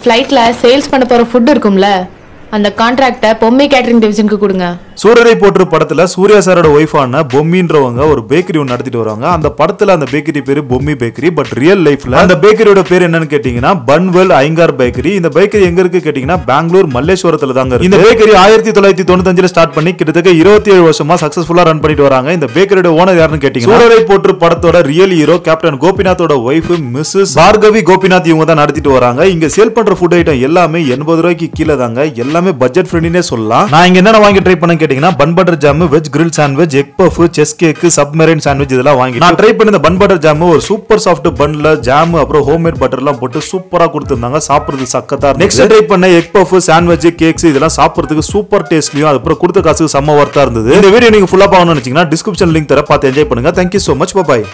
ஃப்ளைட்டில் சேல்ஸ் பண்ண போகிற ஃபுட் இருக்கும்ல அந்த கான்ட்ராக்டை பொம்மை கேட்டரிங் டிவிஷனுக்கு கொடுங்க. சூரரை போற்று படத்துல சூர்யா சாரோட ஒய்ஃபான பொம்மின்றவங்க ஒரு பேக்கரி ஒன்று நடத்திட்டு வருவாங்க அந்த படத்துல அந்த பேக்கரி பேரு பொம்மி பேக்கரி பட் ரியல் லைஃப்ல அந்த பேக்கரியோட பேர் என்னன்னு கேட்டீங்கன்னா பன்வெல் ஐங்கார் பேக்கரி இந்த பேக்கரி எங்க இருக்கு கேட்டீங்கன்னா பெங்களூர் மல்லேஸ்வரத்துல தாங்க இந்த பேக்கரி ஆயிரத்தி தொள்ளாயிரத்தி தொண்ணூத்தஞ்சுல ஸ்டார்ட் பண்ணி கிட்டத்தட்ட இருபத்தி ஏழு வருஷமா சக்சஸ்ஃபுல்லா ரன் பண்ணிட்டு வராங்க. இந்த பேக்கரியோட ஓனர் யாருன்னு கேட்டீங்கன்னா சூரரை போற்று படத்தோட ரியல் ஹீரோ கேப்டன் கோபிநாத்தோட ஒய்ஃப் மிஸ்ஸஸ் பார்கவி கோபிநாத் இவங்க தான் நடத்திட்டு வராங்க. இங்க சேல் பண்ற ஃபுட் ஐட்டம் எல்லாமே எண்பது ரூபாய்க்கு கீழே தாங்க. எல்லாமே பட்ஜெட் ஃப்ரெண்ட்லினே சொல்லலாம். நான் இங்க என்னென்ன வாங்கி ட்ரை பண்ண கேட்டீங்கன்னா bun butter jam veg grill sandwich egg puff cheesecake submarine sandwich இதெல்லாம் வாங்கி நான் ட்ரை பண்ண இந்த பன் பட்டர் ஜாம் ஒரு சூப்பர் சாஃப்ட் பன்ல ஜாம் அப்புறம் ஹோம்மேட் பட்டர் எல்லாம் போட்டு சூப்பரா கொடுத்திருந்தாங்க. சாப்பிடுறது சக்கத்தா நெக்ஸ்ட் ட்ரை பண்ண எக் பஃப் சாண்ட்விச் கேக்ஸ் இதெல்லாம் சாப்பிடுறதுக்கு சூப்பர் டேஸ்ட்லயும் அதுக்கப்புறம் கொடுத்த காசுக்கு செம்ம ஒர்த்தா இருந்தது. இந்த வீடியோ நீங்க ஃபுல்லா பார்க்கணும்னு நினைச்சீங்கன்னா டிஸ்கிரிப்ஷன் லிங்க் தர பார்த்து என்ஜாய் பண்ணுங்க. Thank you so much bye